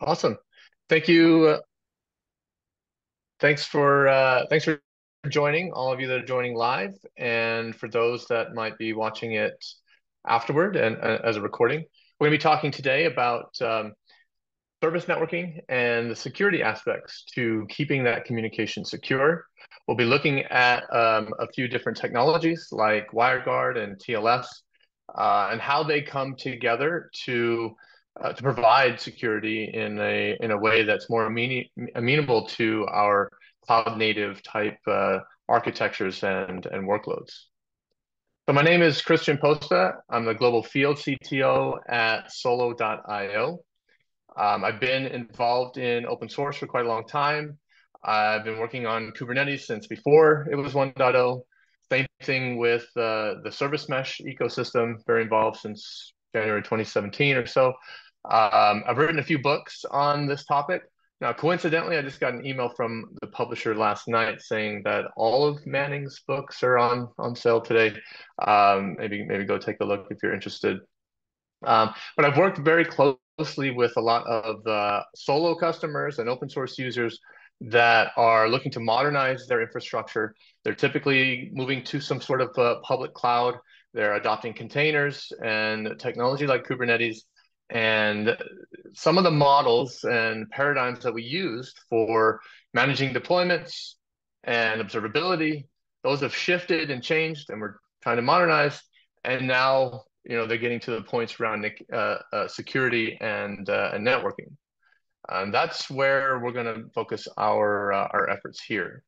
Awesome. Thank you. Thanks for uh, thanks for joining, all of you that are joining live, and for those that might be watching it afterward and uh, as a recording. We're going to be talking today about um, service networking and the security aspects to keeping that communication secure. We'll be looking at um, a few different technologies like WireGuard and TLS uh, and how they come together to uh, to provide security in a in a way that's more amenable to our cloud native type uh, architectures and and workloads. So my name is Christian Posta. I'm the global field CTO at Solo.io. Um, I've been involved in open source for quite a long time. I've been working on Kubernetes since before it was 1.0. Same thing with uh, the service mesh ecosystem, very involved since January 2017 or so. Um, I've written a few books on this topic. Now, coincidentally, I just got an email from the publisher last night saying that all of Manning's books are on on sale today. Um, maybe maybe go take a look if you're interested. Um, but I've worked very closely with a lot of uh, solo customers and open source users that are looking to modernize their infrastructure. They're typically moving to some sort of uh, public cloud. They're adopting containers and technology like Kubernetes and some of the models and paradigms that we used for managing deployments and observability, those have shifted and changed, and we're trying to modernize. And now, you know, they're getting to the points around uh, uh, security and uh, and networking. And that's where we're going to focus our uh, our efforts here.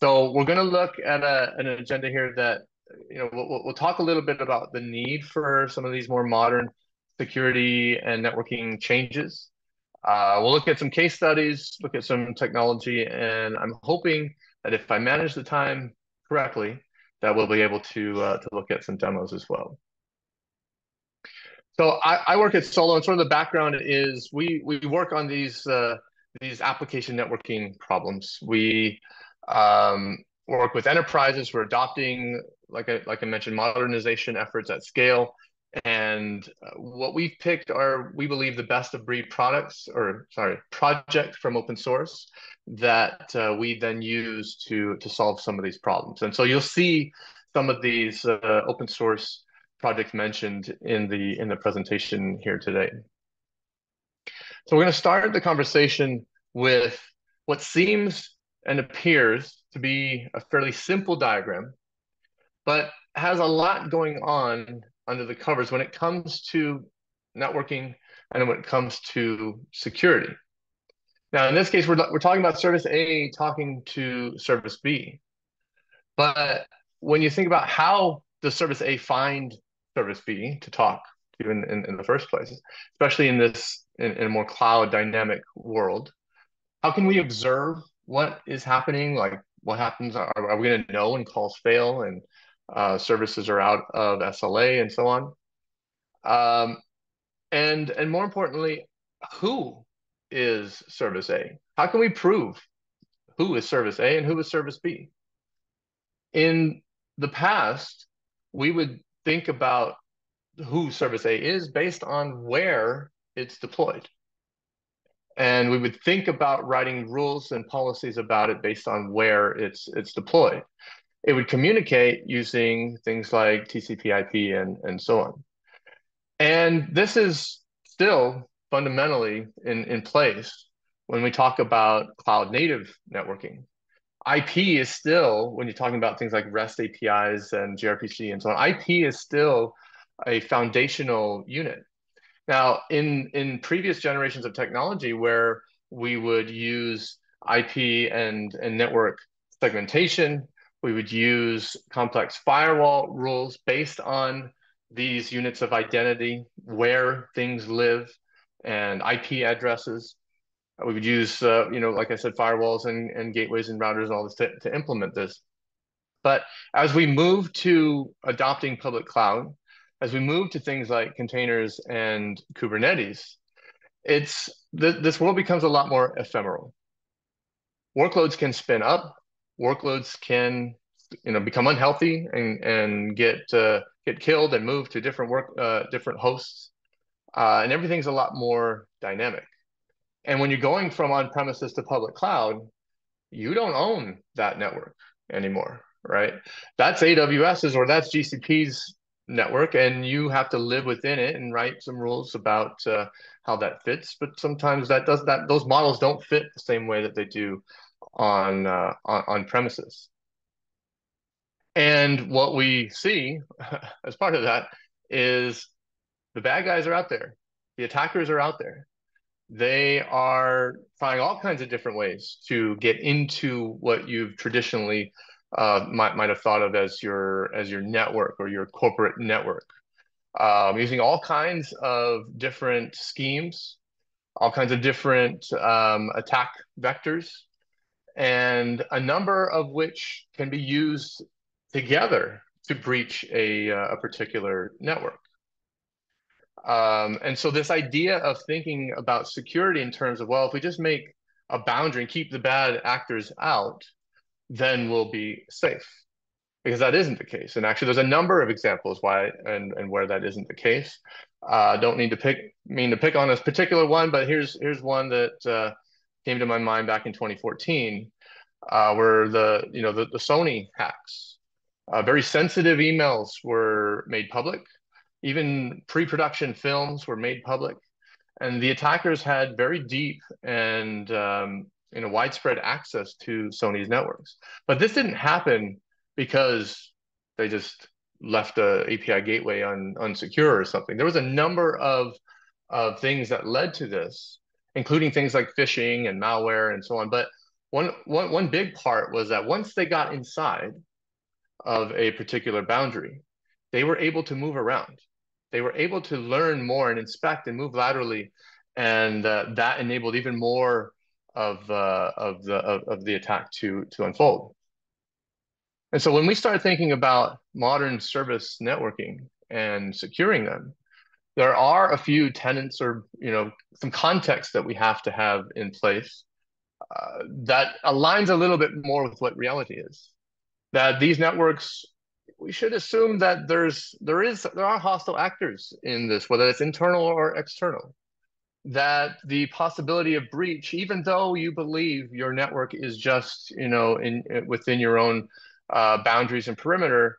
So we're going to look at a, an agenda here that you know we'll, we'll talk a little bit about the need for some of these more modern security and networking changes. Uh, we'll look at some case studies, look at some technology, and I'm hoping that if I manage the time correctly, that we'll be able to uh, to look at some demos as well. So I, I, work at Solo, and sort of the background is we we work on these uh, these application networking problems. We um, work with enterprises who are adopting, like I, like I mentioned, modernization efforts at scale and what we've picked are, we believe, the best of breed products, or sorry, projects from open source that uh, we then use to to solve some of these problems. And so you'll see some of these uh, open source projects mentioned in the in the presentation here today. So we're going to start the conversation with what seems and appears to be a fairly simple diagram, but has a lot going on under the covers when it comes to networking and when it comes to security. Now, in this case, we're, we're talking about service A talking to service B. But when you think about how does service A find service B to talk to in, in, in the first place, especially in this in, in a more cloud dynamic world, how can we observe what is happening? Like what happens? Are, are we going to know when calls fail and uh, services are out of SLA and so on. Um, and, and more importantly, who is service A? How can we prove who is service A and who is service B? In the past, we would think about who service A is based on where it's deployed. And we would think about writing rules and policies about it based on where it's it's deployed it would communicate using things like TCP IP and, and so on. And this is still fundamentally in, in place when we talk about cloud native networking. IP is still, when you're talking about things like REST APIs and gRPC and so on, IP is still a foundational unit. Now, in, in previous generations of technology where we would use IP and, and network segmentation we would use complex firewall rules based on these units of identity, where things live, and IP addresses. We would use, uh, you know, like I said, firewalls and, and gateways and routers and all this to, to implement this. But as we move to adopting public cloud, as we move to things like containers and Kubernetes, it's th this world becomes a lot more ephemeral. Workloads can spin up workloads can you know become unhealthy and and get uh, get killed and move to different work uh, different hosts uh, and everything's a lot more dynamic And when you're going from on-premises to public cloud, you don't own that network anymore, right? That's AWS's or that's GCP's network, and you have to live within it and write some rules about uh, how that fits. But sometimes that does that; those models don't fit the same way that they do on uh, on, premises. And what we see as part of that is the bad guys are out there, the attackers are out there. They are trying all kinds of different ways to get into what you've traditionally uh, might might have thought of as your as your network or your corporate network, um, using all kinds of different schemes, all kinds of different um, attack vectors, and a number of which can be used together to breach a, uh, a particular network. Um, and so this idea of thinking about security in terms of, well, if we just make a boundary and keep the bad actors out, then we'll be safe. Because that isn't the case. And actually, there's a number of examples why and, and where that isn't the case. Uh, don't need to pick mean to pick on this particular one, but here's here's one that uh, came to my mind back in 2014, uh, where the you know the, the Sony hacks, uh, very sensitive emails were made public even pre-production films were made public, and the attackers had very deep and um, you know widespread access to Sony's networks. But this didn't happen because they just left a API gateway un, unsecure or something. There was a number of of things that led to this, including things like phishing and malware and so on. But one, one, one big part was that once they got inside of a particular boundary, they were able to move around. They were able to learn more and inspect and move laterally, and uh, that enabled even more of uh, of the of, of the attack to to unfold. And so when we start thinking about modern service networking and securing them, there are a few tenants or you know some context that we have to have in place uh, that aligns a little bit more with what reality is. That these networks we should assume that there's there is there are hostile actors in this, whether it's internal or external. That the possibility of breach, even though you believe your network is just you know in within your own uh, boundaries and perimeter,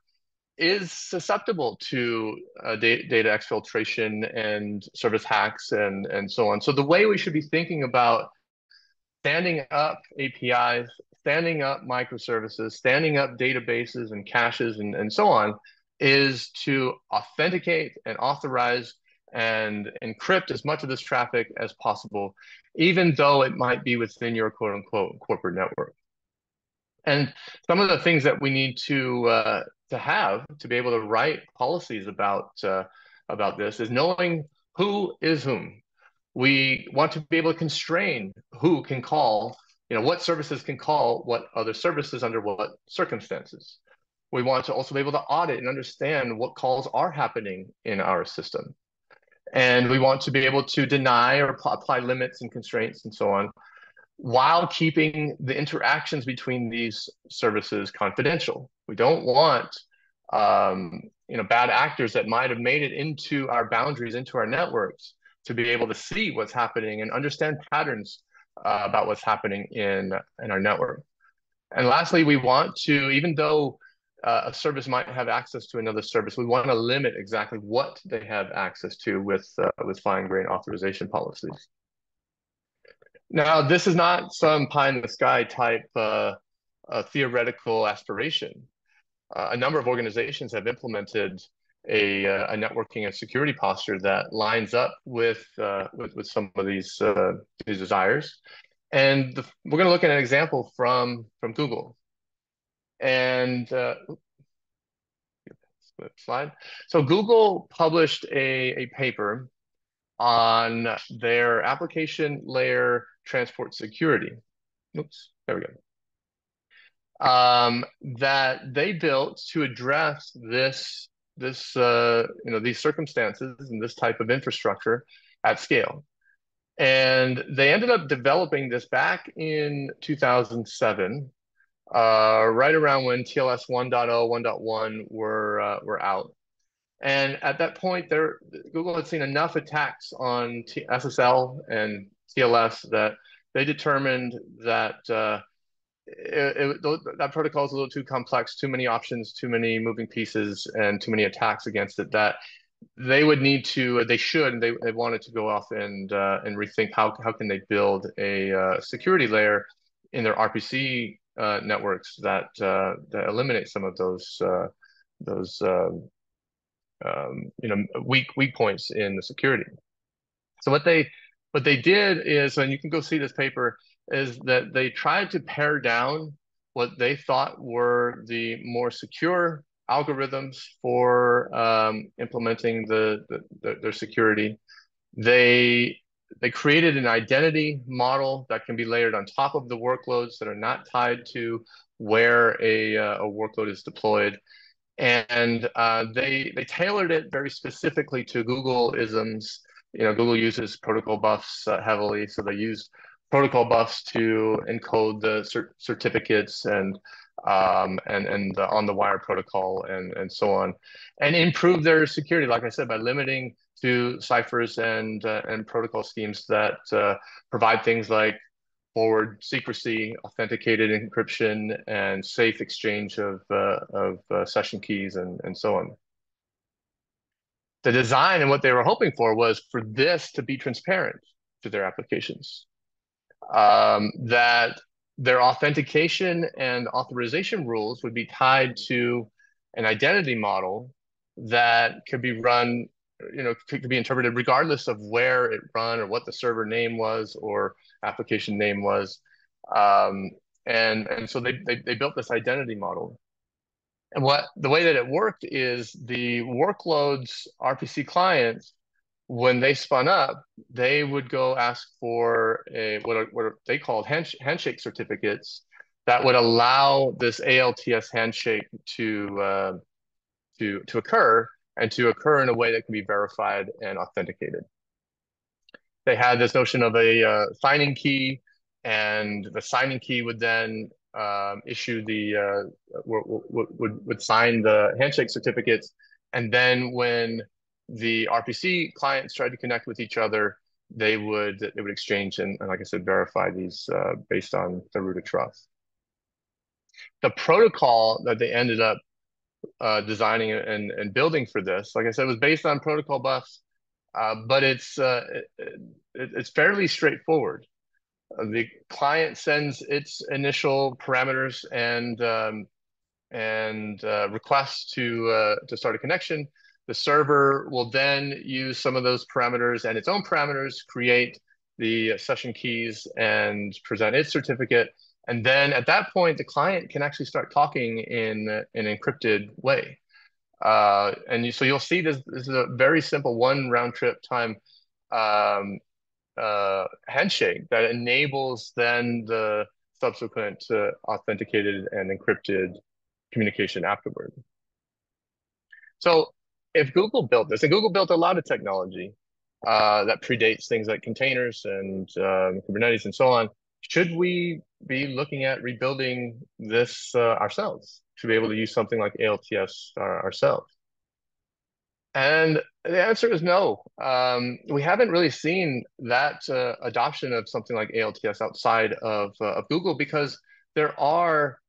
is susceptible to uh, data, data exfiltration and service hacks and and so on. So the way we should be thinking about standing up APIs, standing up microservices, standing up databases and caches and, and so on is to authenticate and authorize and encrypt as much of this traffic as possible, even though it might be within your quote unquote corporate network. And some of the things that we need to uh, to have to be able to write policies about uh, about this is knowing who is whom. We want to be able to constrain who can call you know, what services can call what other services under what circumstances. We want to also be able to audit and understand what calls are happening in our system. And we want to be able to deny or apply limits and constraints and so on while keeping the interactions between these services confidential. We don't want um, you know, bad actors that might have made it into our boundaries, into our networks, to be able to see what's happening and understand patterns uh, about what's happening in, in our network. And lastly, we want to, even though uh, a service might have access to another service, we want to limit exactly what they have access to with, uh, with fine-grained authorization policies. Now, this is not some pie in the sky type uh, theoretical aspiration. Uh, a number of organizations have implemented a, uh, a networking and security posture that lines up with uh, with, with some of these uh, these desires. And the, we're going to look at an example from from Google. And uh, slide. So Google published a, a paper on their application layer transport security. Oops, there we go um, that they built to address this this uh, you know these circumstances and this type of infrastructure at scale. And they ended up developing this back in 2007, uh, right around when TLS 1.0, 1.1 were uh, were out. And at that point, there Google had seen enough attacks on T SSL and TLS that they determined that uh, it, it, that protocol is a little too complex, too many options, too many moving pieces, and too many attacks against it. That they would need to, they should, they, they wanted to go off and uh, and rethink how how can they build a uh, security layer in their RPC uh, networks that uh, that eliminate some of those uh, those um, um, you know weak weak points in the security. So what they what they did is, and you can go see this paper, is that they tried to pare down what they thought were the more secure algorithms for um, implementing the, the, the, their security. They they created an identity model that can be layered on top of the workloads that are not tied to where a, uh, a workload is deployed. And uh, they they tailored it very specifically to Google isms. You know, Google uses protocol buffs uh, heavily, so they use protocol buffs to encode the cert certificates and um, and and the on the wire protocol and and so on, and improve their security. Like I said, by limiting to ciphers and uh, and protocol schemes that uh, provide things like forward secrecy, authenticated encryption, and safe exchange of uh, of uh, session keys and and so on. The design and what they were hoping for was for this to be transparent to their applications um, that their authentication and authorization rules would be tied to an identity model that could be run, you know, could, be interpreted regardless of where it run or what the server name was or application name was. Um, and, and so they, they, they built this identity model. And what the way that it worked is the workloads RPC clients when they spun up, they would go ask for a what are, what are they called handshake certificates that would allow this ALTS handshake to uh, to to occur and to occur in a way that can be verified and authenticated. They had this notion of a uh, signing key, and the signing key would then um, issue the uh, would, would would sign the handshake certificates, and then when the RPC clients tried to connect with each other, they would they would exchange and, and like I said, verify these uh, based on the root of trust. The protocol that they ended up uh, designing and, and building for this, like I said, was based on protocol buffs, uh, but it's uh, it, it's fairly straightforward. Uh, the client sends its initial parameters and um, and uh, requests to to start a connection the server will then use some of those parameters and its own parameters, create the session keys and present its certificate. And then at that point, the client can actually start talking in an encrypted way. Uh, and you, so you'll see this, this is a very simple one round trip time um, uh, handshake that enables then the subsequent uh, authenticated and encrypted communication afterward. So if Google built this, and Google built a lot of technology uh, that predates things like containers and um, Kubernetes and so on, should we be looking at rebuilding this uh, ourselves to be able to use something like ALTS our, ourselves? And the answer is no. Um, we haven't really seen that uh, adoption of something like ALTS outside of, uh, of Google because there are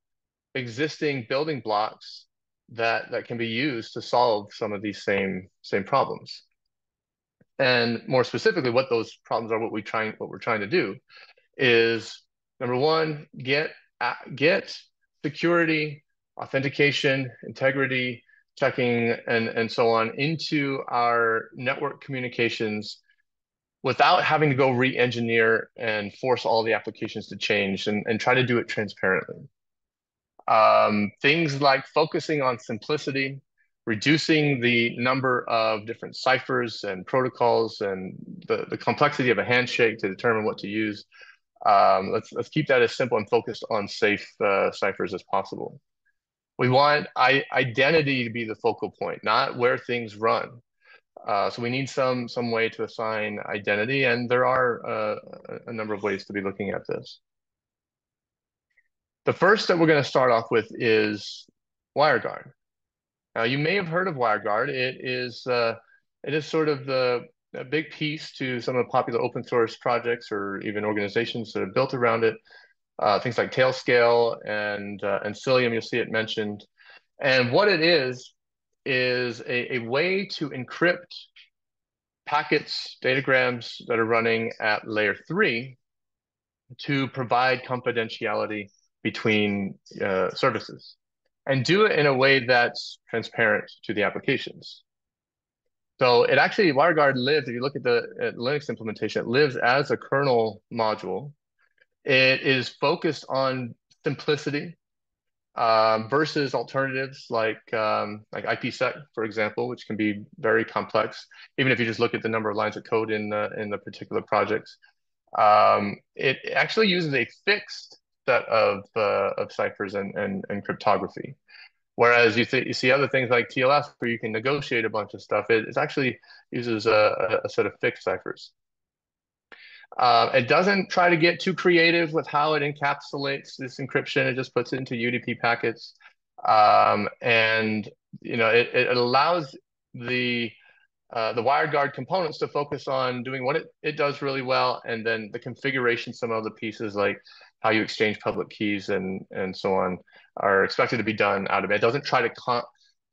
existing building blocks that that can be used to solve some of these same same problems. And more specifically, what those problems are, what we trying what we're trying to do is number one, get get security, authentication, integrity, checking, and, and so on into our network communications without having to go re-engineer and force all the applications to change and, and try to do it transparently. Um, things like focusing on simplicity, reducing the number of different ciphers and protocols and the, the complexity of a handshake to determine what to use. Um, let's, let's keep that as simple and focused on safe uh, ciphers as possible. We want I, identity to be the focal point, not where things run. Uh, so we need some some way to assign identity, and there are uh, a number of ways to be looking at this. The first that we're going to start off with is WireGuard. Now, you may have heard of WireGuard. It is uh, it is sort of the a big piece to some of the popular open source projects or even organizations that are built around it. Uh, things like Tailscale and uh, and Cilium, you'll see it mentioned. And what it is is a, a way to encrypt packets, datagrams that are running at layer three to provide confidentiality between uh, services and do it in a way that's transparent to the applications. So it actually, WireGuard lives, if you look at the at Linux implementation, it lives as a kernel module. It is focused on simplicity um, versus alternatives like um, like IPsec, for example, which can be very complex. Even if you just look at the number of lines of code in the in the particular projects, um, it actually uses a fixed set of uh, of ciphers and, and and cryptography. Whereas you, you see other things like TLS where you can negotiate a bunch of stuff, it, it actually uses a, a set of fixed ciphers. Uh, it doesn't try to get too creative with how it encapsulates this encryption. It just puts it into UDP packets. Um, and you know, it, it allows the uh, the WireGuard components to focus on doing what it, it does really well, and then the configuration, some of the pieces like how you exchange public keys and and so on are expected to be done out of it. It doesn't try to con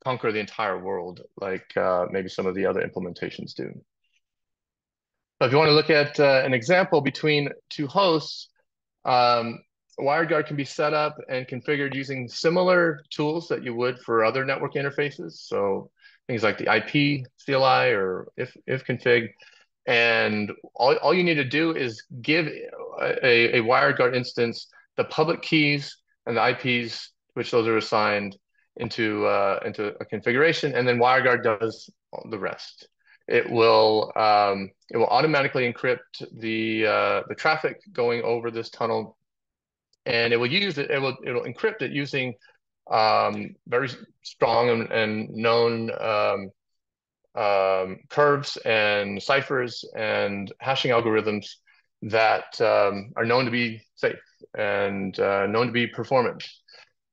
conquer the entire world like uh, maybe some of the other implementations do. But if you want to look at uh, an example between two hosts, um, WireGuard can be set up and configured using similar tools that you would for other network interfaces. So things like the IP CLI or if, ifconfig. And all, all you need to do is give a, a WireGuard instance the public keys and the IPs which those are assigned into uh, into a configuration, and then WireGuard does the rest. It will um, it will automatically encrypt the uh, the traffic going over this tunnel, and it will use it. It will it will encrypt it using um, very strong and, and known um, um, curves and ciphers and hashing algorithms that um, are known to be safe and uh, known to be performant.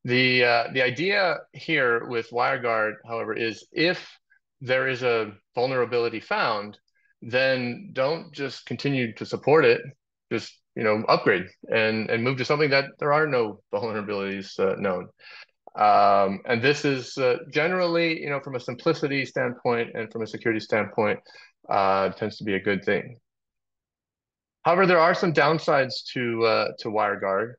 The uh, the idea here with WireGuard, however, is if there is a vulnerability found, then don't just continue to support it. Just you know upgrade and and move to something that there are no vulnerabilities uh, known. Um, and this is uh, generally, you know, from a simplicity standpoint and from a security standpoint, uh, tends to be a good thing. However, there are some downsides to uh, to WireGuard.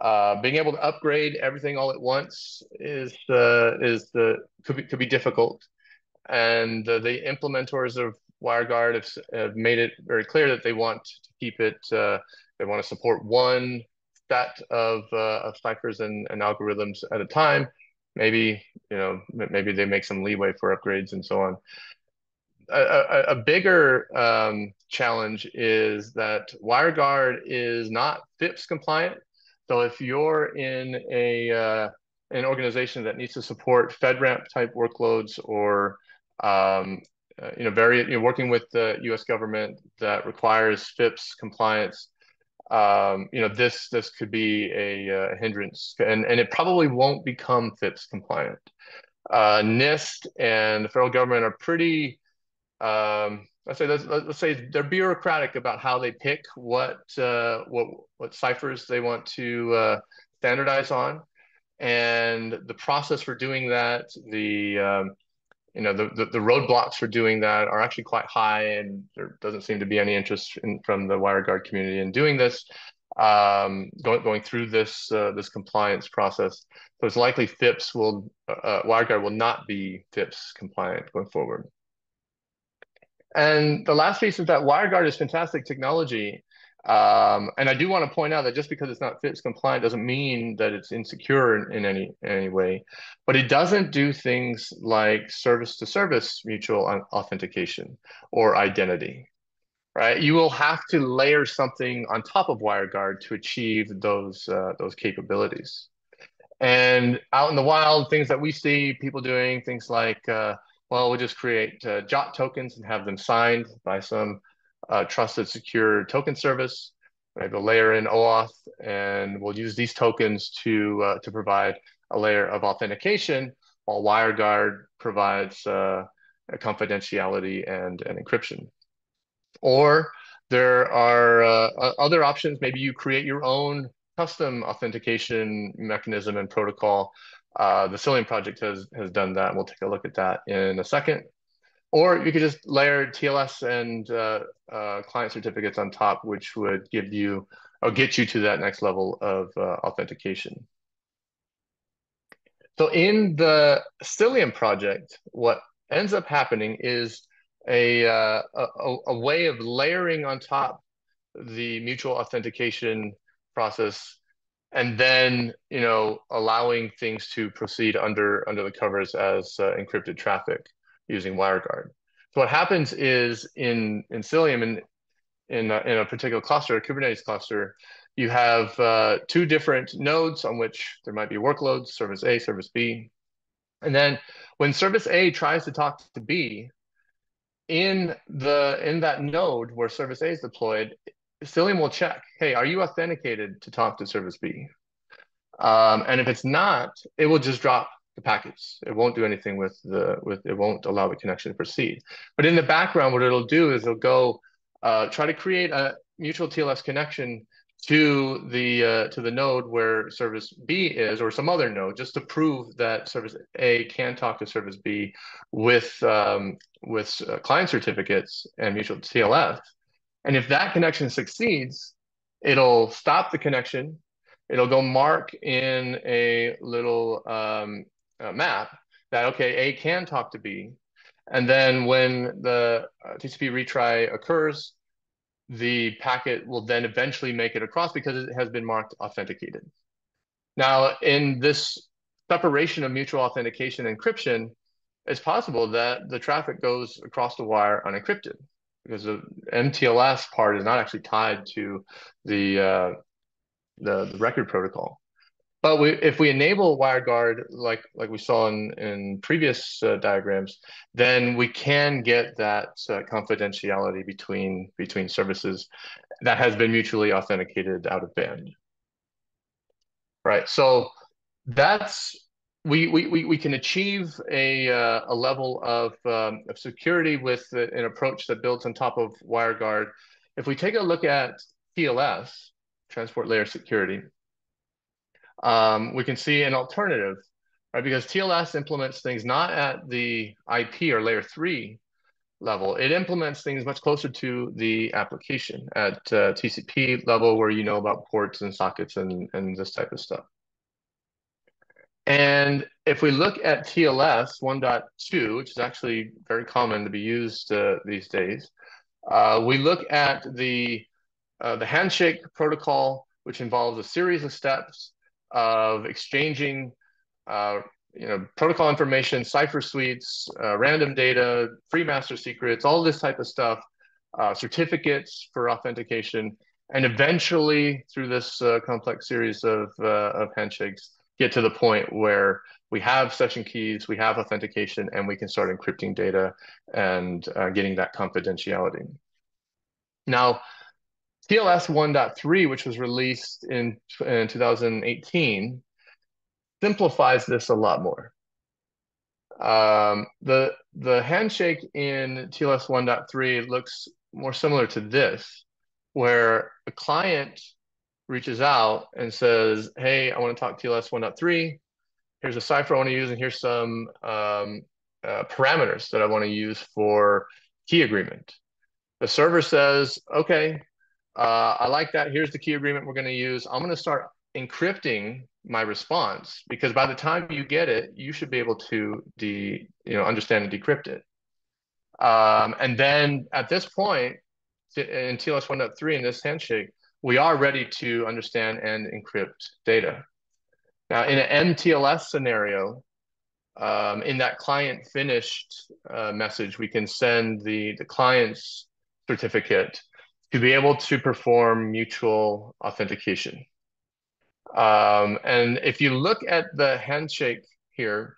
Uh, being able to upgrade everything all at once is uh, is the could be could be difficult, and uh, the implementers of WireGuard have, have made it very clear that they want to keep it. Uh, they want to support one set of uh, of ciphers and, and algorithms at a time. Maybe you know maybe they make some leeway for upgrades and so on. A, a, a bigger um, challenge is that WireGuard is not FIPS compliant so if you're in a uh, an organization that needs to support FedRAMP type workloads or um, uh, you know very you know, working with the U.S. government that requires FIPS compliance, um, you know this this could be a, uh, a, hindrance, and and it probably won't become FIPS compliant. Uh, NIST and the federal government are pretty um, let's say let's, let's say they're bureaucratic about how they pick what uh, what what ciphers they want to uh, standardize on, and the process for doing that, the um, you know the, the, the roadblocks for doing that are actually quite high, and there doesn't seem to be any interest in, from the WireGuard community in doing this. Um, going going through this uh, this compliance process, so it's likely FIPS will uh, uh WireGuard will not be FIPS compliant going forward. And the last piece is that WireGuard is fantastic technology. Um, and I do want to point out that just because it's not FIPS compliant doesn't mean that it's insecure in, in any any way. But it doesn't do things like service to service mutual authentication or identity. Right? You will have to layer something on top of WireGuard to achieve those uh, those capabilities. And out in the wild, things that we see people doing, things like uh, well, we'll just create uh, JWT tokens and have them signed by some uh, trusted secure token service. Maybe we'll layer in OAuth and we'll use these tokens to, uh, to provide a layer of authentication while WireGuard provides uh, confidentiality and, and encryption. Or there are uh, other options. Maybe you create your own custom authentication mechanism and protocol. Uh, the Cilium project has, has done that. We'll take a look at that in a second. Or you could just layer TLS and uh, uh, client certificates on top, which would give you or get you to that next level of uh, authentication. So in the Cilium project, what ends up happening is a, uh, a, a way of layering on top the mutual authentication process and then you know allowing things to proceed under under the covers as uh, encrypted traffic using WireGuard. So what happens is in in Cilium in in a, in a particular cluster, a Kubernetes cluster, you have uh, two different nodes on which there might be workloads, service A, service B. And then when service A tries to talk to B, in the in that node where service A is deployed, Cilium will check, hey, are you authenticated to talk to service B? Um, and if it's not, it will just drop the packets. It won't do anything with the with it won't allow the connection to proceed. But in the background, what it'll do is it'll go uh, try to create a mutual TLS connection to the uh, to the node where service B is or some other node just to prove that service A can talk to service B with um, with uh, client certificates and mutual TLS. And if that connection succeeds, it'll stop the connection. It'll go mark in a little um, uh, map that okay A can talk to B, and then when the uh, TCP retry occurs, the packet will then eventually make it across because it has been marked authenticated. Now, in this separation of mutual authentication encryption, it's possible that the traffic goes across the wire unencrypted because the MTLS part is not actually tied to the uh, the, the record protocol. But we, if we enable WireGuard, like like we saw in in previous uh, diagrams, then we can get that uh, confidentiality between between services that has been mutually authenticated out of band. Right. So that's we we we we can achieve a uh, a level of um, of security with an approach that builds on top of WireGuard. If we take a look at TLS, transport layer security, um, we can see an alternative, right? Because TLS implements things not at the IP or layer three level. It implements things much closer to the application at uh, TCP level where you know about ports and sockets and, and this type of stuff. And if we look at TLS 1.2, which is actually very common to be used uh, these days, uh, we look at the, uh, the handshake protocol, which involves a series of steps of exchanging uh, you know, protocol information, cipher suites, uh, random data, pre-master secrets, all this type of stuff, uh, certificates for authentication, and eventually through this uh, complex series of, uh, of handshakes, get to the point where we have session keys, we have authentication, and we can start encrypting data and uh, getting that confidentiality. Now, TLS 1.3, which was released in, in 2018, simplifies this a lot more. Um, the, the handshake in TLS 1.3 looks more similar to this, where a client reaches out and says, hey, I want to talk TLS 1.3. Here's a cipher I want to use, and here's some um, uh, parameters that I want to use for key agreement. The server says, okay, uh, I like that. Here's the key agreement we're going to use. I'm going to start encrypting my response because by the time you get it, you should be able to de, you know, understand and decrypt it. Um, and then at this point, in TLS 1.3 in this handshake, we are ready to understand and encrypt data. Now, in an MTLS scenario, um, in that client finished uh, message, we can send the, the client's certificate to be able to perform mutual authentication. Um, and if you look at the handshake here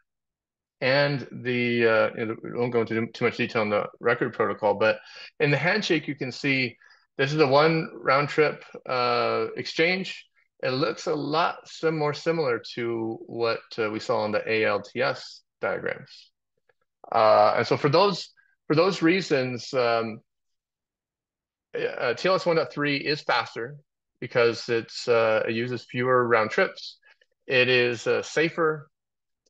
and the, uh, we won't go into too much detail on the record protocol, but in the handshake, you can see this is a one round trip uh, exchange. It looks a lot sim more similar to what uh, we saw on the ALTS diagrams. Uh, and so for those, for those reasons, um, uh, TLS 1.3 is faster because it's uh, it uses fewer round trips. It is uh, safer.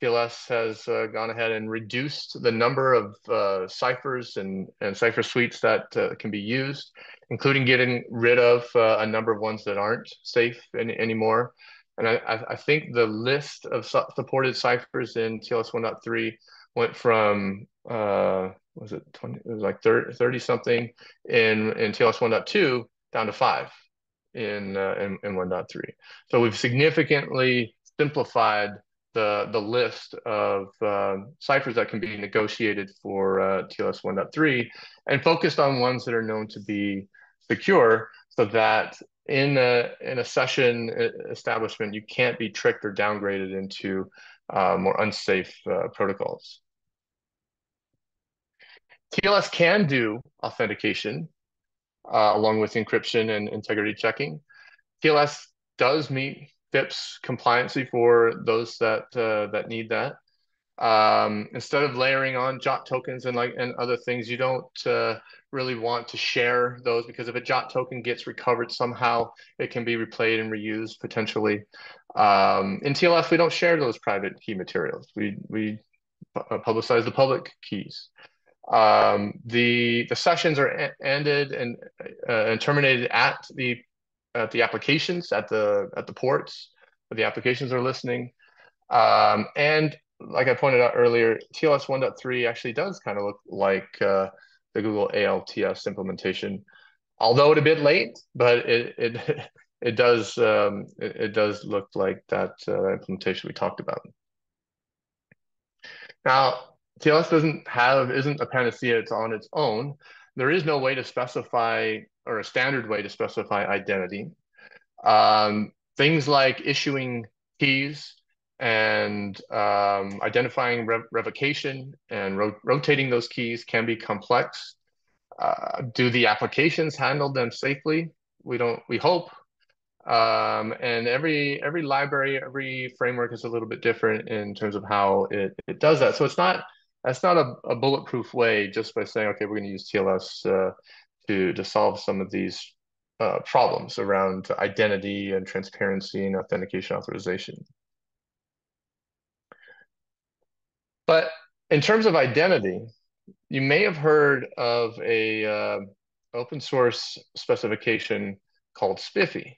TLS has uh, gone ahead and reduced the number of uh, ciphers and, and cipher suites that uh, can be used, including getting rid of a number of ones that aren't safe any, anymore. And I, I think the list of su supported ciphers in TLS 1.3 went from uh, was it 20 it was like 30, 30 something in in TLS 1.2 down to five in, uh, in in 1.3 so we've significantly simplified the the list of uh, ciphers that can be negotiated for uh, TLS 1.3 and focused on ones that are known to be secure so that in a in a session uh, establishment you can't be tricked or downgraded into uh, more unsafe uh, protocols. TLS can do authentication uh, along with encryption and integrity checking. TLS does meet FIPS compliancy for those that uh, that need that. Um, instead of layering on JWT tokens and like and other things, you don't uh, really want to share those because if a JWT token gets recovered somehow, it can be replayed and reused potentially. Um, in TLS, we don't share those private key materials. We we publicize the public keys. Um, the the sessions are ended and uh, and terminated at the at the applications at the at the ports where the applications are listening. Um, and like I pointed out earlier, TLS 1.3 actually does kind of look like uh, the Google ALTS implementation, although a bit late, but it it it does um, it, it, does look like that uh, implementation we talked about. Now, TLS doesn't have, isn't a panacea it's on its own. There is no way to specify or a standard way to specify identity. Um, things like issuing keys and um, identifying re revocation and ro rotating those keys can be complex. Uh, do the applications handle them safely? We don't, we hope. Um, and every every library, every framework is a little bit different in terms of how it, it does that. So it's not that's not a, a bulletproof way just by saying, okay, we're going to use TLS uh, to, to solve some of these uh, problems around identity and transparency and authentication authorization. But in terms of identity, you may have heard of a uh, open source specification called SPIFFE.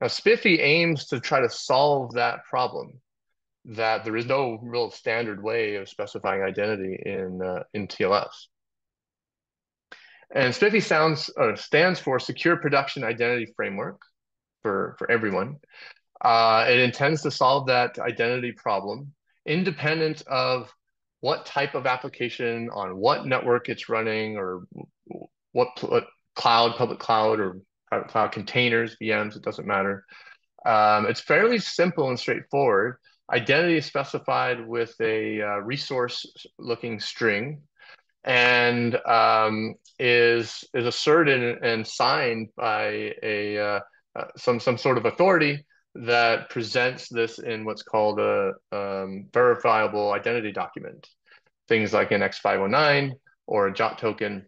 Now, SPIFFE aims to try to solve that problem that there is no real standard way of specifying identity in uh, in TLS. And SPIFFE sounds uh, stands for Secure Production Identity Framework for for everyone. Uh, it intends to solve that identity problem independent of what type of application on what network it's running or what, what cloud, public cloud or private cloud containers, VMs, it doesn't matter. Um, it's fairly simple and straightforward. Identity is specified with a uh, resource looking string and um, is is asserted and signed by a uh, uh, some some sort of authority that presents this in what's called a um, verifiable identity document. Things like an X509 or a JWT token,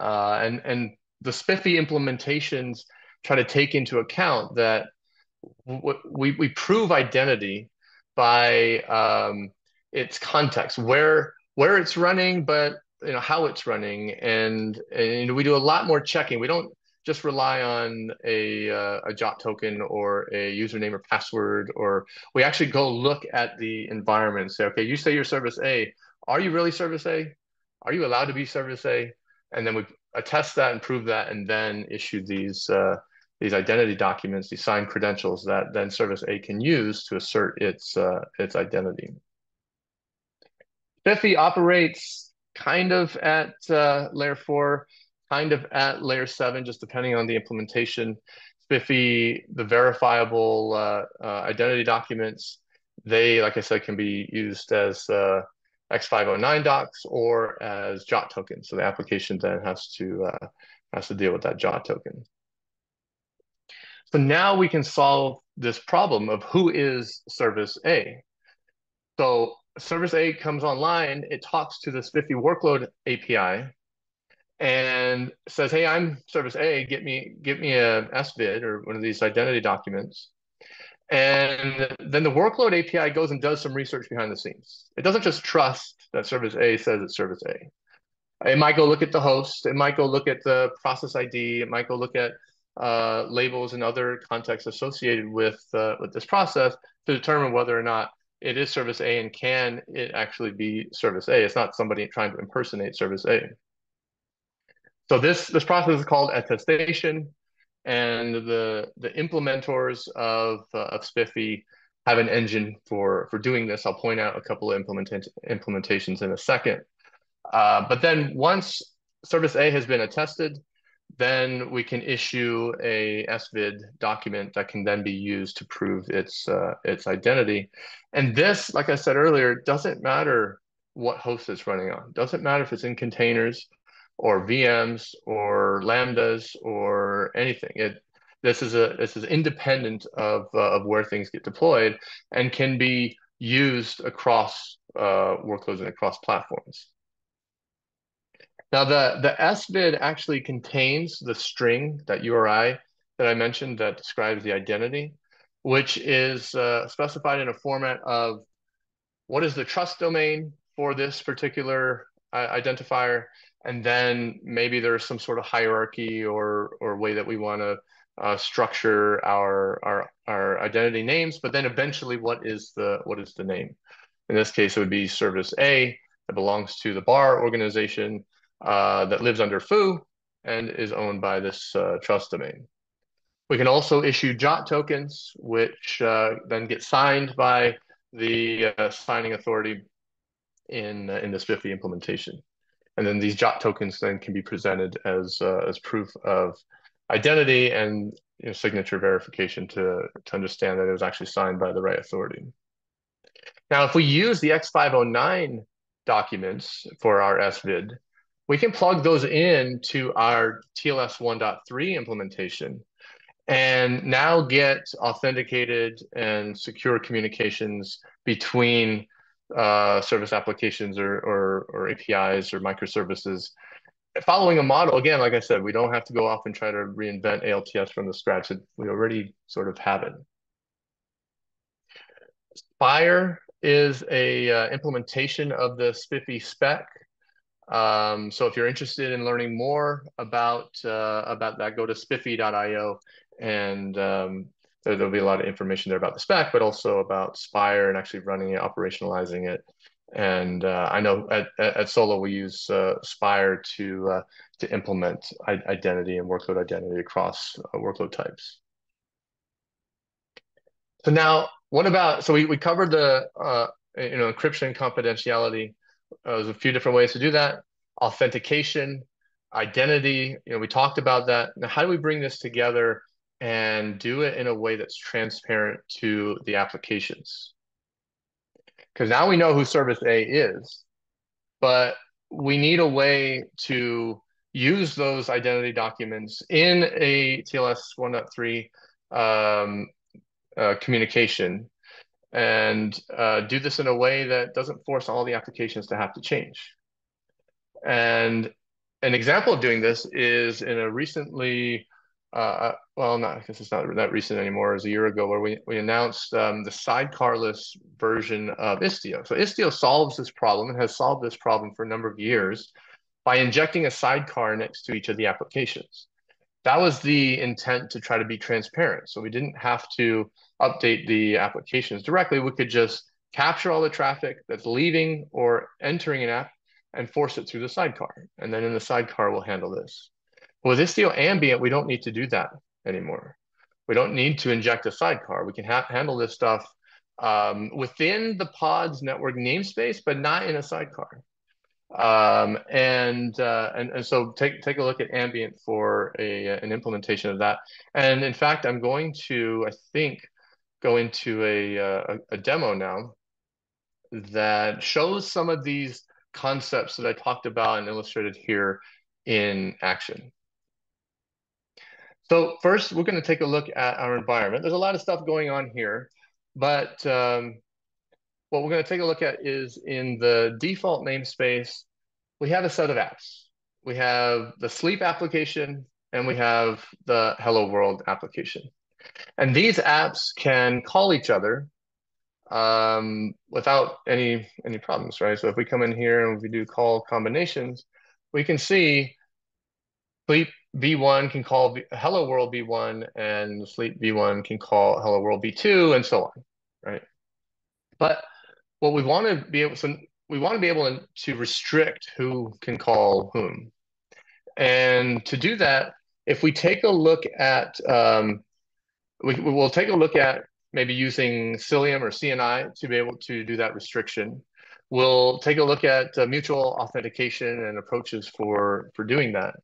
uh, and and the SPIFFE implementations try to take into account that we we prove identity by um, its context, where where it's running, but you know how it's running, and and we do a lot more checking. We don't just rely on a uh, a JWT token or a username or password, or we actually go look at the environment and say, okay, you say you're service A, are you really service A? Are you allowed to be service A? And then we attest that and prove that, and then issue these uh, these identity documents, these signed credentials that then Service A can use to assert its, uh, its identity. SPIFFE operates kind of at uh, layer four, kind of at layer seven, just depending on the implementation. SPIFFE, the verifiable uh, uh, identity documents, they, like I said, can be used as uh, X509 docs or as JWT tokens. So the application then has to uh, has to deal with that JWT token. So now we can solve this problem of who is service A. So service A comes online, it talks to the SPIFFE workload API, and says, "Hey, I'm service A. Get me get me a SVID or one of these identity documents." And then the workload API goes and does some research behind the scenes. It doesn't just trust that service A says it's service A. It might go look at the host. It might go look at the process ID. It might go look at uh, labels and other contexts associated with uh, with this process to determine whether or not it is service A and can it actually be service A. It's not somebody trying to impersonate service A. So this, this process is called attestation, and the, the implementors of, uh, of SPIFFE have an engine for, for doing this. I'll point out a couple of implementa implementations in a second. Uh, but then once service A has been attested, then we can issue a SVID document that can then be used to prove its uh, its identity. And this, like I said earlier, doesn't matter what host it's running on. Doesn't matter if it's in containers or VMs or Lambdas or anything. It this is a this is independent of uh, of where things get deployed and can be used across uh, workloads and across platforms. Now the the SVID actually contains the string that URI that I mentioned that describes the identity, which is uh, specified in a format of what is the trust domain for this particular uh, identifier? And then maybe there's some sort of hierarchy or or way that we want to uh, structure our our our identity names but then eventually what is the what is the name? In this case it would be service a that belongs to the bar organization uh, that lives under foo and is owned by this uh, trust domain we can also issue JWT tokens which uh, then get signed by the uh, signing authority in uh, in the SPIFFE implementation and then these JWT tokens then can be presented as as proof of identity and you know, signature verification to, to understand that it was actually signed by the right authority. Now, if we use the X509 documents for our SVID, we can plug those in to our TLS 1.3 implementation and now get authenticated and secure communications between uh, service applications or, or, or APIs or microservices. Following a model, again, like I said, we don't have to go off and try to reinvent ALTS from the scratch. We already sort of have it. Spire is a uh, implementation of the SPIFFE spec. Um, so if you're interested in learning more about uh, about that, go to spiffe.io, and um, there, will be a lot of information there about the spec, but also about Spire and actually running it, operationalizing it. And uh, I know at, at Solo we use uh, Spire to uh, to implement identity and workload identity across uh, workload types. So now, what about? So we we covered the uh, you know encryption confidentiality. Uh, there's a few different ways to do that. Authentication, identity. You know, we talked about that. Now, how do we bring this together and do it in a way that's transparent to the applications. Because now we know who service A is, but we need a way to use those identity documents in a TLS 1.3 um, uh, communication and uh, do this in a way that doesn't force all the applications to have to change. And an example of doing this is in a recently uh, well, not, I guess it's not that recent anymore, it was a year ago where we, we announced um, the sidecarless version of Istio. So Istio solves this problem and has solved this problem for a number of years by injecting a sidecar next to each of the applications. That was the intent to try to be transparent. So we didn't have to update the applications directly. We could just capture all the traffic that's leaving or entering an app and force it through the sidecar. And then in the sidecar, we'll handle this. With Istio Ambient, we don't need to do that anymore. We don't need to inject a sidecar. We can ha handle this stuff um, within the pod's network namespace, but not in a sidecar. Um, and, uh, and and so take take a look at Ambient for a an implementation of that. And in fact, I'm going to I think go into a a, a demo now that shows some of these concepts that I talked about and illustrated here in action. So first, we're going to take a look at our environment. There's a lot of stuff going on here, but um, what we're going to take a look at is in the default namespace, we have a set of apps. we have the sleep application, and we have the Hello World application. And these apps can call each other um, without any any problems, right? So if we come in here and we do call combinations, we can see sleep v1 can call hello world v1 and sleep v1 can call hello world v2 and so on, right? But what we want to be able so we want to be able to restrict who can call whom. And to do that, if we take a look at um, we, we will take a look at maybe using Cilium or CNI to be able to do that restriction. We'll take a look at uh, mutual authentication and approaches for, for doing that.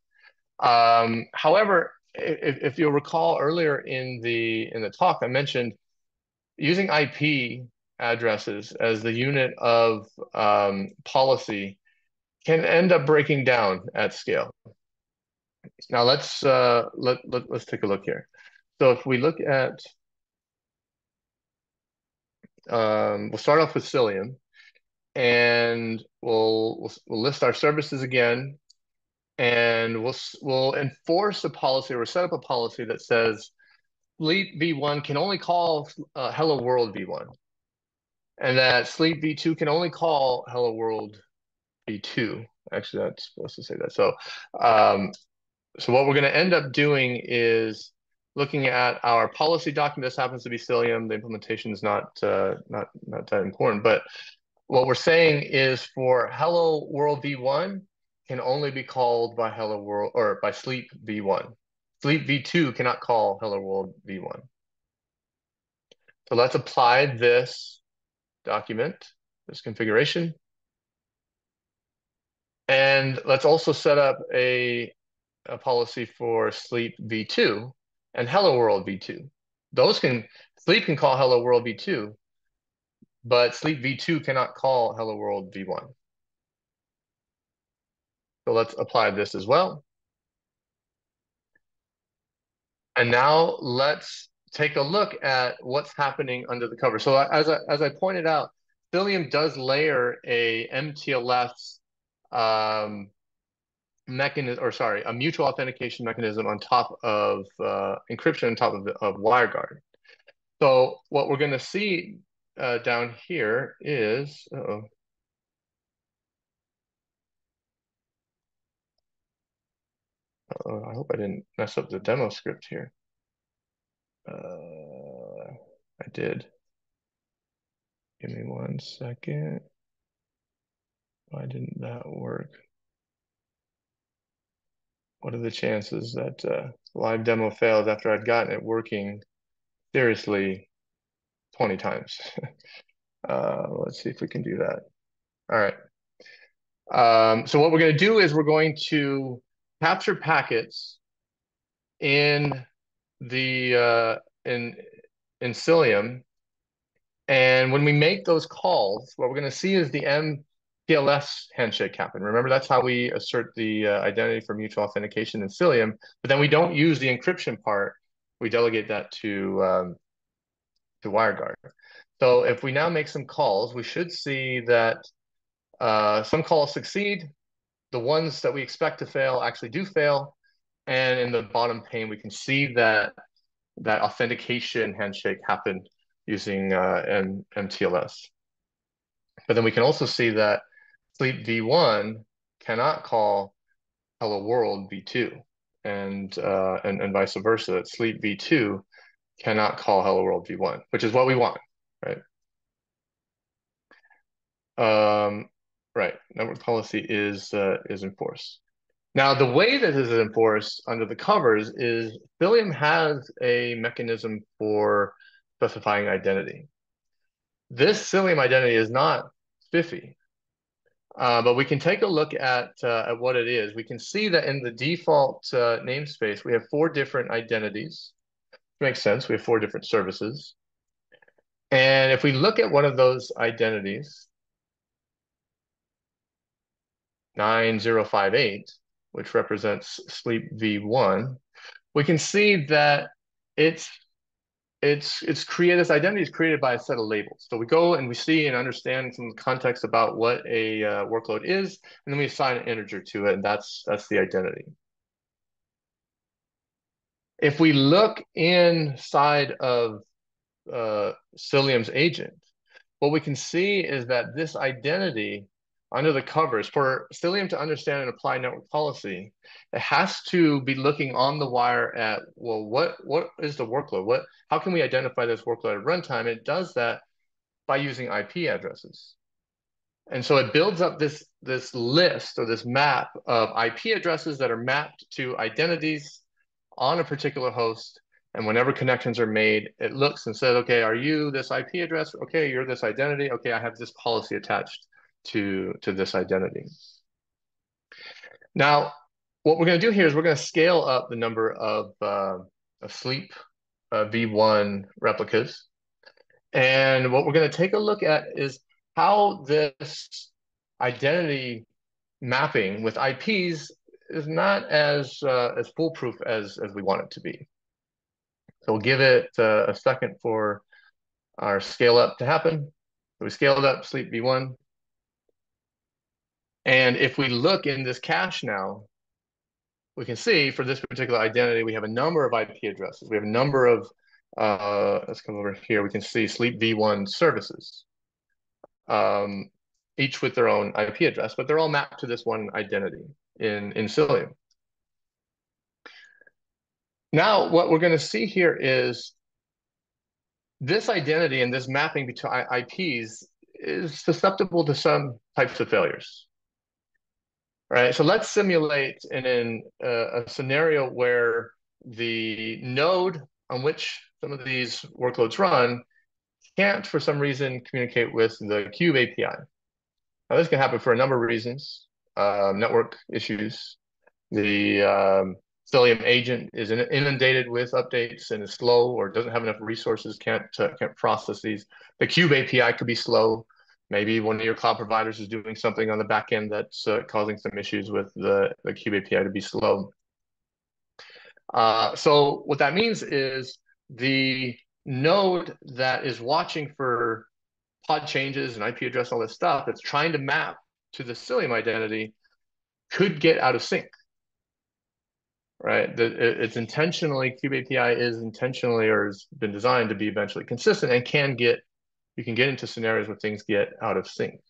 Um, however, if, if you'll recall earlier in the, in the talk, I mentioned using IP addresses as the unit of um, policy can end up breaking down at scale. Now let's uh, let, let let's take a look here. So if we look at um, we'll start off with Cilium, and we'll, we'll, we'll list our services again, and we'll we'll enforce a policy or set up a policy that says Sleep v1 can only call uh, Hello World v1, and that Sleep v2 can only call Hello World v2. Actually, that's supposed to say that. So, um, so what we're going to end up doing is looking at our policy document, this happens to be Cilium. The implementation is not uh, not not that important, but what we're saying is for Hello World v1 can only be called by Hello World or by Sleep v1. Sleep v2 cannot call Hello World v1. So let's apply this document, this configuration. And let's also set up a, a policy for Sleep v2 and Hello World v2. Those can, Sleep can call Hello World v2, but Sleep v2 cannot call Hello World v1. So let's apply this as well. And now let's take a look at what's happening under the cover. So as I, as I pointed out, Cilium does layer a MTLS um, mechanism, or sorry, a mutual authentication mechanism on top of uh, encryption on top of, of WireGuard. So what we're going to see uh, down here is, uh oh I hope I didn't mess up the demo script here. Uh, I did. Give me one second. Why didn't that work? what are the chances that uh, live demo fails after I'd gotten it working seriously 20 times? uh, let's see if we can do that. All right. Um, so what we're going to do is we're going to capture packets in the uh, in in Cilium, and when we make those calls, what we're going to see is the M TLS handshake happen. Remember, that's how we assert the uh, identity for mutual authentication in Cilium, but then we don't use the encryption part. We delegate that to, um, to WireGuard. So if we now make some calls, we should see that uh, some calls succeed. The ones that we expect to fail actually do fail. And in the bottom pane, we can see that that authentication handshake happened using uh, M MTLS. But then we can also see that Sleep v1 cannot call Hello World v2, and uh, and and vice versa. That Sleep v2 cannot call Hello World v1, which is what we want, right? Um, right. Network policy is uh, is enforced. Now, the way that this is enforced under the covers is Cilium has a mechanism for specifying identity. This Cilium identity is not SPIFFE. Uh, but we can take a look at, uh, at what it is. We can see that in the default uh, namespace, we have four different identities. It Makes sense. We have four different services. And if we look at one of those identities, 9058, which represents sleep v1, we can see that it's it's it's created this identity is created by a set of labels. So we go and we see and understand some context about what a uh, workload is, and then we assign an integer to it, and that's that's the identity. If we look inside of uh, Cilium's agent, what we can see is that this identity under the covers for Cilium to understand and apply network policy, it has to be looking on the wire at well, what what is the workload? What how can we identify this workload at runtime? It does that by using IP addresses. And so it builds up this this list or this map of IP addresses that are mapped to identities on a particular host. And whenever connections are made, it looks and says, okay, are you this IP address? Okay, you're this identity. Okay, I have this policy attached to, to this identity. Now, what we're going to do here is we're going to scale up the number of, uh, of sleep uh, v1 replicas. And what we're going to take a look at is how this identity mapping with IPs is not as uh, as foolproof as as we want it to be. So we'll give it uh, a second for our scale up to happen. So we scaled up sleep v1. And if we look in this cache now, we can see for this particular identity, we have a number of IP addresses. We have a number of, uh, let's come over here. We can see Sleep V1 services, um, each with their own IP address, but they're all mapped to this one identity in, in Cilium. Now, what we're going to see here is this identity and this mapping between IPs is susceptible to some types of failures right? So let's simulate in an, uh, a scenario where the node on which some of these workloads run can't, for some reason, communicate with the Kube API. Now, this can happen for a number of reasons, um, network issues. The um, agent is inundated with updates and is slow or doesn't have enough resources, can't, uh, can't process these. The Kube API could be slow. Maybe one of your cloud providers is doing something on the back end that's uh, causing some issues with the, the Kube API to be slow. Uh, so what that means is the node that is watching for pod changes and IP address, all this stuff, that's trying to map to the Cilium identity could get out of sync. Right, it's intentionally Kube API is intentionally or has been designed to be eventually consistent and can get you can get into scenarios where things get out of sync.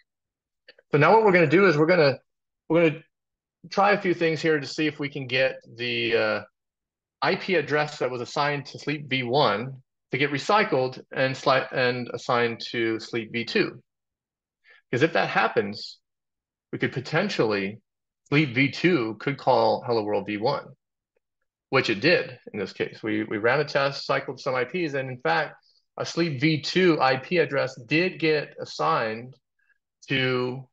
So now what we're going to do is we're going to we're going to try a few things here to see if we can get the uh, IP address that was assigned to Sleep V1 to get recycled and and assigned to Sleep V2. Because if that happens, we could potentially Sleep V2 could call Hello World V1, which it did in this case. We we ran a test, cycled some IPs, and in fact, a Sleep V2 IP address did get assigned to,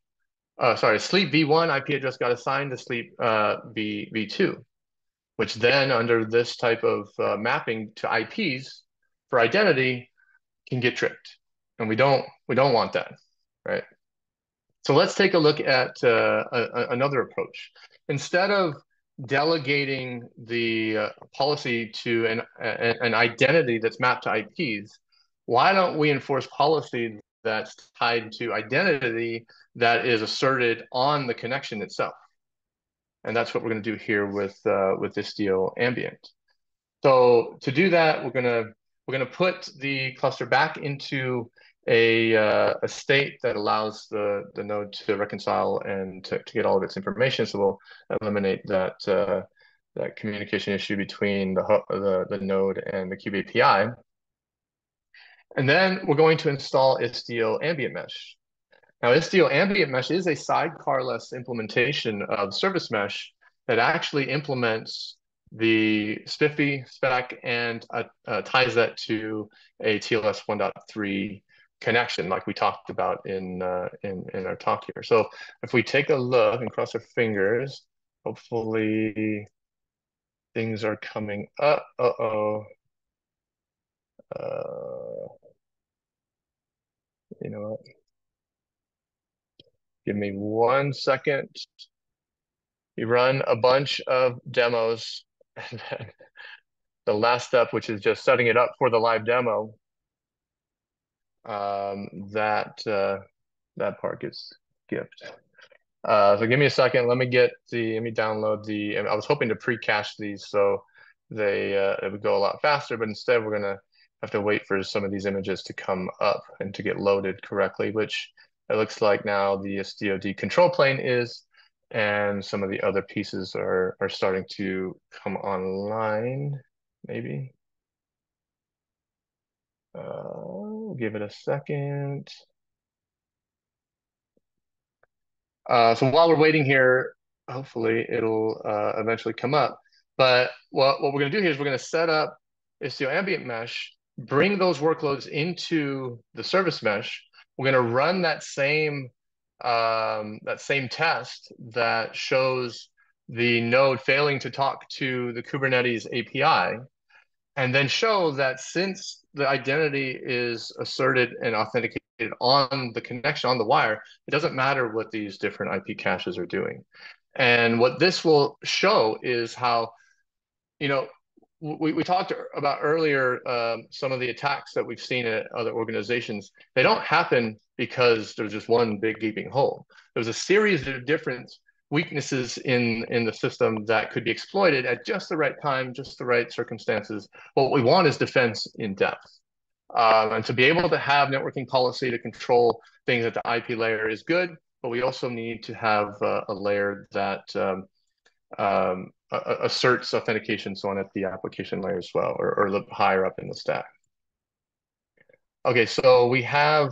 uh, sorry, Sleep V1 IP address got assigned to Sleep uh, V, V2, which then under this type of uh, mapping to IPs for identity can get tricked. And we don't, we don't want that, right? So let's take a look at uh, a, another approach. Instead of delegating the uh, policy to an, an identity that's mapped to IPs, why don't we enforce policy that's tied to identity that is asserted on the connection itself? And that's what we're going to do here with uh, with Istio Ambient. So to do that, we're gonna we're gonna put the cluster back into a uh, a state that allows the the node to reconcile and to, to get all of its information. So we'll eliminate that uh, that communication issue between the the the node and the Kube API. And then we're going to install Istio Ambient Mesh. Now, Istio Ambient Mesh is a sidecarless implementation of Service Mesh that actually implements the SPIFFE spec and uh, uh, ties that to a TLS 1.3 connection, like we talked about in, uh, in in our talk here. So if we take a look and cross our fingers, hopefully things are coming up. Uh oh. Uh, you know what? Give me one second. You run a bunch of demos and then the last step, which is just setting it up for the live demo, um, that uh, that part gets skipped. Uh, so give me a second. Let me get the, let me download the, I was hoping to pre-cache these so they, uh, it would go a lot faster, but instead we're gonna have to wait for some of these images to come up and to get loaded correctly, which it looks like now the istiod control plane is, and some of the other pieces are, are starting to come online, maybe. Uh, give it a second. Uh, so while we're waiting here, hopefully it'll uh, eventually come up. But what, what we're going to do here is we're going to set up Istio ambient mesh, bring those workloads into the service mesh. We're going to run that same um, that same test that shows the node failing to talk to the Kubernetes API, and then show that since the identity is asserted and authenticated on the connection on the wire, it doesn't matter what these different IP caches are doing. And what this will show is how, you know, we, we talked about earlier um, some of the attacks that we've seen at other organizations. They don't happen because there's just one big gaping hole. There's a series of different weaknesses in in the system that could be exploited at just the right time, just the right circumstances. What we want is defense in depth. Um, and to be able to have networking policy to control things at the IP layer is good, but we also need to have uh, a layer that um, um, asserts authentication so on at the application layer as well, or, or higher up in the stack. Okay, so we have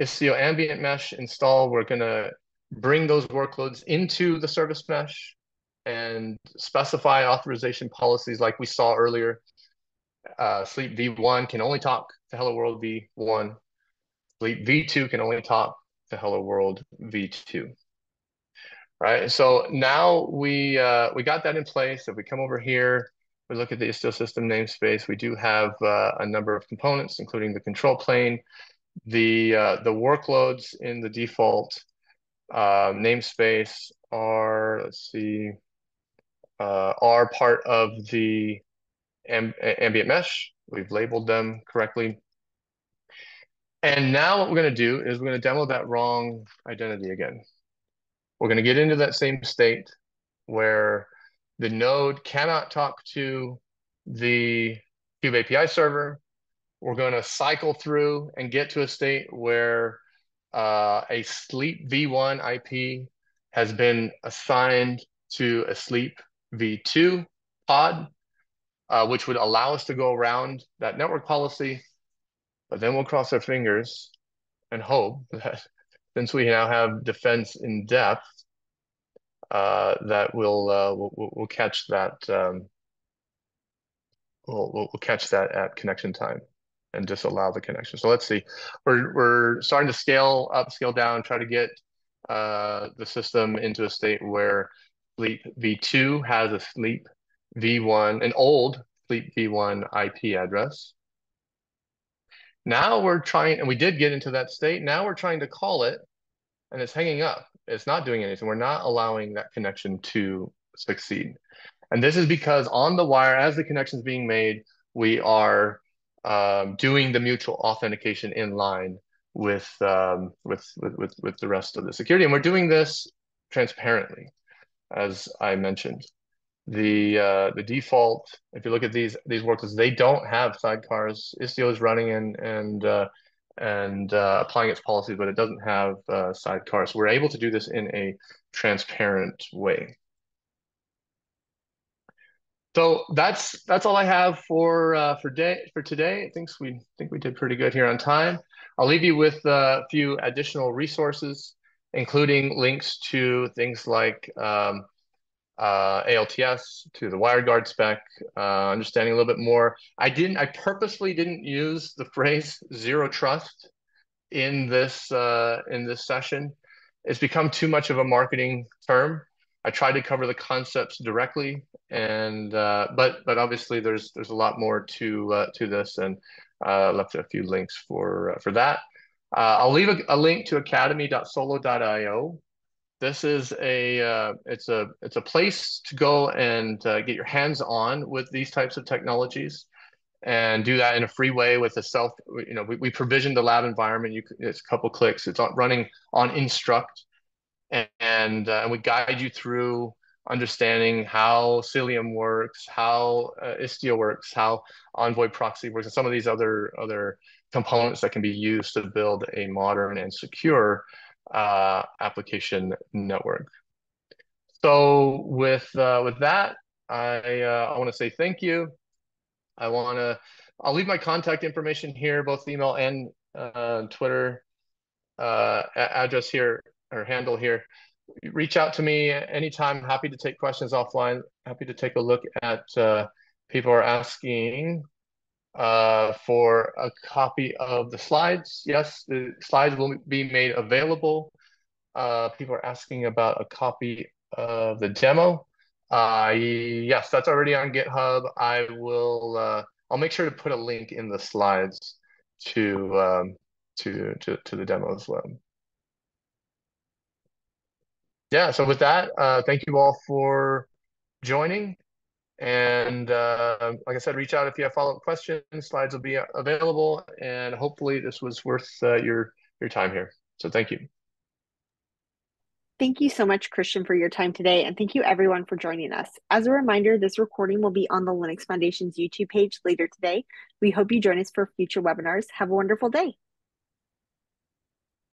Istio ambient mesh installed. We're gonna bring those workloads into the service mesh and specify authorization policies like we saw earlier. Uh, Sleep v1 can only talk to Hello World v1. Sleep v2 can only talk to Hello World v2. Right, so now we uh, we got that in place. If we come over here, we look at the Istio system namespace. We do have uh, a number of components, including the control plane, the uh, the workloads in the default uh, namespace are, let's see, uh, are part of the amb ambient mesh. We've labeled them correctly. And now what we're going to do is we're going to demo that wrong identity again. We're going to get into that same state where the node cannot talk to the Kube API server. We're going to cycle through and get to a state where uh, a sleep v1 IP has been assigned to a sleep v2 pod, uh, which would allow us to go around that network policy. But then we'll cross our fingers and hope that since we now have defense in depth, uh, that we'll, uh, we'll, we'll catch that um, we'll, we'll catch that at connection time and just allow the connection. So let's see, we're, we're starting to scale up, scale down, try to get uh, the system into a state where Sleep v2 has a Sleep v1, an old Sleep v1 IP address. Now we're trying, and we did get into that state. Now we're trying to call it and it's hanging up. It's not doing anything. We're not allowing that connection to succeed. And this is because on the wire, as the connection is being made, we are um, doing the mutual authentication in line with, um, with, with, with, with the rest of the security. And we're doing this transparently, as I mentioned. The, uh, the default, if you look at these, these workloads, they don't have sidecars. Istio is running and, and, uh, and uh, applying its policies, but it doesn't have uh, sidecars. So we're able to do this in a transparent way. So that's that's all I have for uh, for day for today. I think we think we did pretty good here on time. I'll leave you with a few additional resources, including links to things like um, uh, ALTS, to the WireGuard spec, uh, understanding a little bit more. I didn't. I purposely didn't use the phrase zero trust in this uh, in this session. It's become too much of a marketing term. I tried to cover the concepts directly, and uh, but but obviously there's there's a lot more to uh, to this, and uh, left a few links for uh, for that. Uh, I'll leave a, a, link to academy.solo.io This is a uh, it's a it's a place to go and uh, get your hands on with these types of technologies, and do that in a free way with a self. You know, we, we provision the lab environment. You it's a couple clicks. It's running on Instruqt, and and, uh, and we guide you through understanding how Cilium works, how uh, Istio works, how Envoy Proxy works, and some of these other other components that can be used to build a modern and secure uh, application network. So with uh, with that, I uh, I want to say thank you. I want to I'll leave my contact information here, both email and uh, Twitter uh, address here or handle here. Reach out to me anytime. Happy to take questions offline. Happy to take a look at uh, people are asking uh, for a copy of the slides. Yes, the slides will be made available. Uh, people are asking about a copy of the demo. Uh, yes, that's already on GitHub. I will. Uh, I'll make sure to put a link in the slides to um, to to to the demo as well. Yeah. So with that, uh, thank you all for joining. And uh, like I said, reach out if you have follow-up questions. Slides will be available, and hopefully this was worth uh, your your time here. So thank you. Thank you so much, Christian, for your time today, and thank you everyone for joining us. As a reminder, this recording will be on the Linux Foundation's YouTube page later today. We hope you join us for future webinars. Have a wonderful day.